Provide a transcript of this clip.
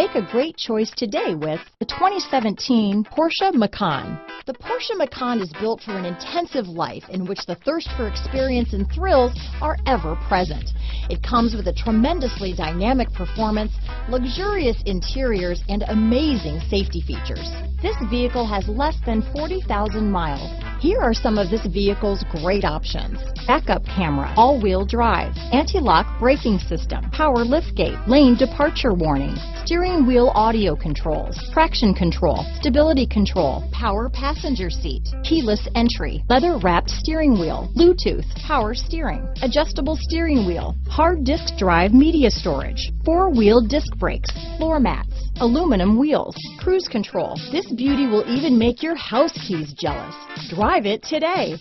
Make a great choice today with the 2017 Porsche Macan. The Porsche Macan is built for an intensive life in which the thirst for experience and thrills are ever present. It comes with a tremendously dynamic performance, luxurious interiors, and amazing safety features. This vehicle has less than 40,000 miles. Here are some of this vehicle's great options. Backup camera, all-wheel drive, anti-lock braking system, power liftgate, lane departure warning, steering wheel audio controls, traction control, stability control, power passenger seat, keyless entry, leather wrapped steering wheel, Bluetooth, power steering, adjustable steering wheel, hard disk drive media storage, four-wheel disc brakes, floor mats, aluminum wheels, cruise control. This beauty will even make your house keys jealous. Drive it today.